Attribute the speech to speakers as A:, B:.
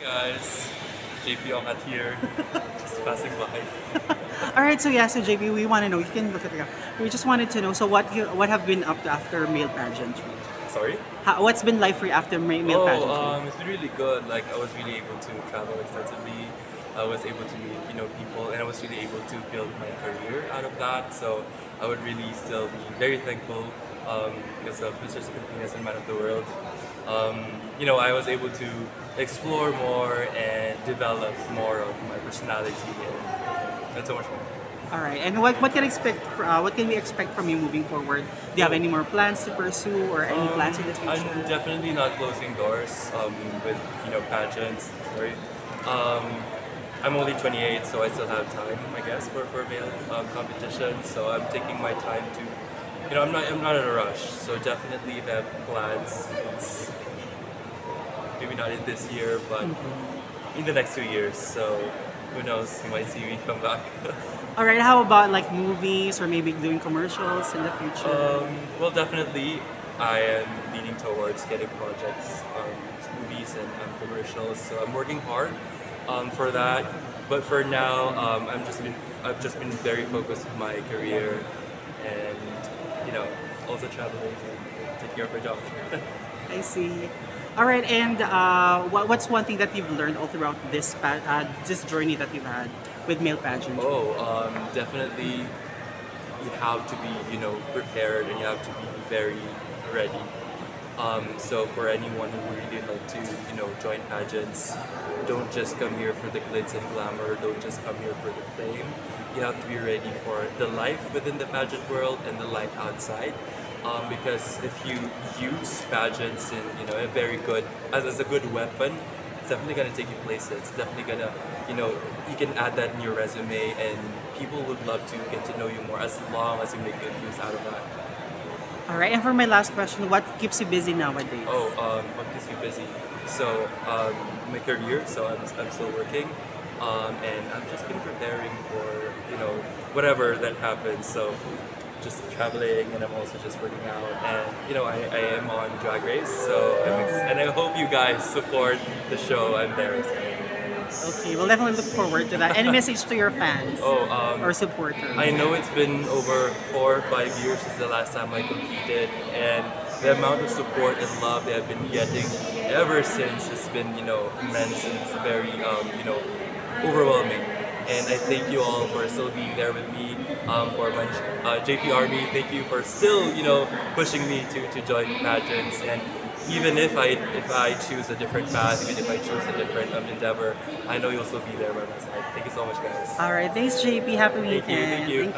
A: guys, JP Ocat here, just passing by.
B: All right, so yeah, so JP, we want to know. You can look at the. We just wanted to know. So what you what have been up to after male pageantry?
A: Sorry?
B: How, what's been life for you after ma- male
A: oh,
B: pageantry?
A: um, it's been really good. Like I was really able to travel extensively. I was able to meet you know people, and I was really able to build my career out of that. So I would really still be very thankful um, because of Mr. Filipinas and Man of the World. Um, you know, I was able to explore more and develop more of my personality, and that's so much fun.
B: All right, and what what can expect? Uh, what can we expect from you moving forward? Do you have any more plans to pursue or any plans in the future?
A: I'm definitely not closing doors um, with you know pageants. Right? Um, I'm only 28, so I still have time, I guess, for for male um, competition. So I'm taking my time to, you know, I'm not I'm not in a rush. So definitely, if I have plans, it's maybe not in this year, but in the next two years. So who knows? You might see me come back.
B: All right, how about like movies or maybe doing commercials in the future?
A: Um, well, definitely, I am leaning towards getting projects, um, movies and um, commercials. So I'm working hard um, for that. But for now, um, I'm just been I've just been very focused with my career, and you know, also traveling and taking care of my job.
B: I see. All right, and uh, what, what's one thing that you've learned all throughout this uh, this journey that you've had with male pageantry?
A: Oh, um, definitely. You have to be, you know, prepared, and you have to be very ready. Um, so for anyone who really like to, you know, join pageants, don't just come here for the glitz and glamour. Don't just come here for the fame. You have to be ready for the life within the pageant world and the life outside. Um, because if you use pageants in, you know, a very good as, as a good weapon, it's definitely gonna take you places. It's definitely gonna, you know, you can add that in your resume, and people would love to get to know you more as long as you make good use out of that.
B: All right, and for my last question, what keeps you busy nowadays?
A: Oh, um, what keeps me busy? So, um, my career. So I'm, I'm still working, um, and I've just been preparing for you know whatever that happens. So, just traveling, and I'm also just working out, and you know I, I am on Drag Race. So, and I hope you guys support the show. I'm there.
B: Okay, we'll definitely look forward to that. Any message to your fans
A: Oh, um,
B: or supporters?
A: I know it's been over four or five years since the last time I competed, and the amount of support and love they have been getting ever since has been, you know, immense and it's very, um, you know, overwhelming. And I thank you all for still being there with me. Um, for my uh, JP Army, thank you for still, you know, pushing me to, to join pageants. And even if I if I choose a different path, even if I choose a different um, endeavor, I know you'll still be there by my side. Thank you so much, guys.
B: All right, thanks, JP. Happy
A: Thank you,
B: weekend.
A: thank you.